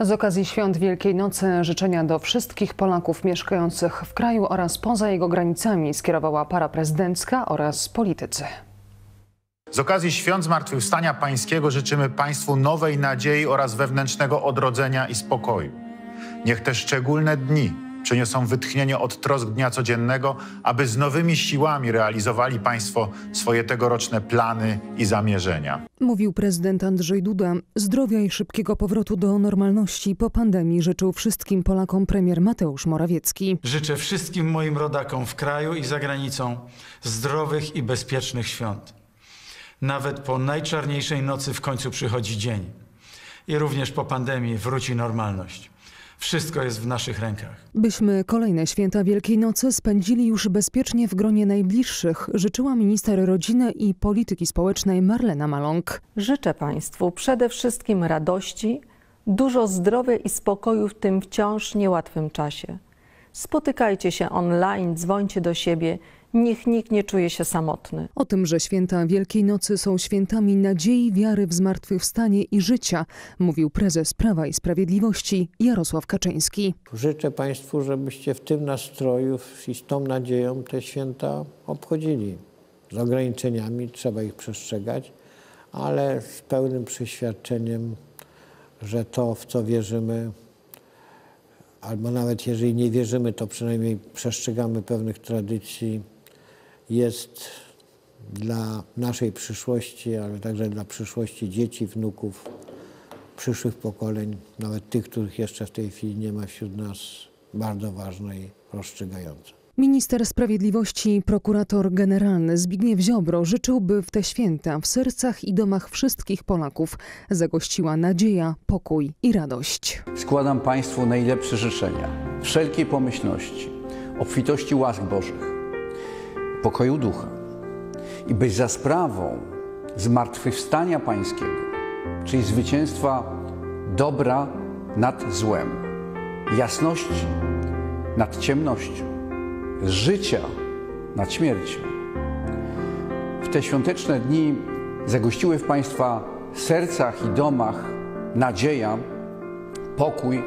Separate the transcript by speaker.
Speaker 1: Z okazji świąt Wielkiej Nocy życzenia do wszystkich Polaków mieszkających w kraju oraz poza jego granicami skierowała para prezydencka oraz politycy.
Speaker 2: Z okazji świąt Zmartwychwstania Pańskiego życzymy Państwu nowej nadziei oraz wewnętrznego odrodzenia i spokoju. Niech te szczególne dni przyniosą wytchnienie od trosk dnia codziennego, aby z nowymi siłami realizowali Państwo swoje tegoroczne plany i zamierzenia.
Speaker 1: Mówił prezydent Andrzej Duda. Zdrowia i szybkiego powrotu do normalności po pandemii życzył wszystkim Polakom premier Mateusz Morawiecki.
Speaker 3: Życzę wszystkim moim rodakom w kraju i za granicą zdrowych i bezpiecznych świąt. Nawet po najczarniejszej nocy w końcu przychodzi dzień. I również po pandemii wróci normalność. Wszystko jest w naszych rękach.
Speaker 1: Byśmy kolejne święta Wielkiej Nocy spędzili już bezpiecznie w gronie najbliższych, życzyła minister rodziny i polityki społecznej Marlena Maląg.
Speaker 4: Życzę Państwu przede wszystkim radości, dużo zdrowia i spokoju w tym wciąż niełatwym czasie. Spotykajcie się online, dzwońcie do siebie, niech nikt nie czuje się samotny.
Speaker 1: O tym, że święta Wielkiej Nocy są świętami nadziei, wiary w zmartwychwstanie i życia, mówił prezes Prawa i Sprawiedliwości Jarosław Kaczyński.
Speaker 5: Życzę Państwu, żebyście w tym nastroju i z tą nadzieją te święta obchodzili. Z ograniczeniami trzeba ich przestrzegać, ale z pełnym przeświadczeniem, że to, w co wierzymy, albo nawet jeżeli nie wierzymy, to przynajmniej przestrzegamy pewnych tradycji, jest dla naszej przyszłości, ale także dla przyszłości dzieci, wnuków, przyszłych pokoleń, nawet tych, których jeszcze w tej chwili nie ma wśród nas, bardzo ważne i rozstrzygające.
Speaker 1: Minister Sprawiedliwości i prokurator generalny Zbigniew Ziobro życzył, by w te święta w sercach i domach wszystkich Polaków zagościła nadzieja, pokój i radość.
Speaker 6: Składam Państwu najlepsze życzenia, wszelkiej pomyślności, obfitości łask Bożych, pokoju ducha i być za sprawą zmartwychwstania Pańskiego, czyli zwycięstwa dobra nad złem, jasności nad ciemnością, życia nad śmiercią. W te świąteczne dni zagościły w Państwa sercach i domach nadzieja, pokój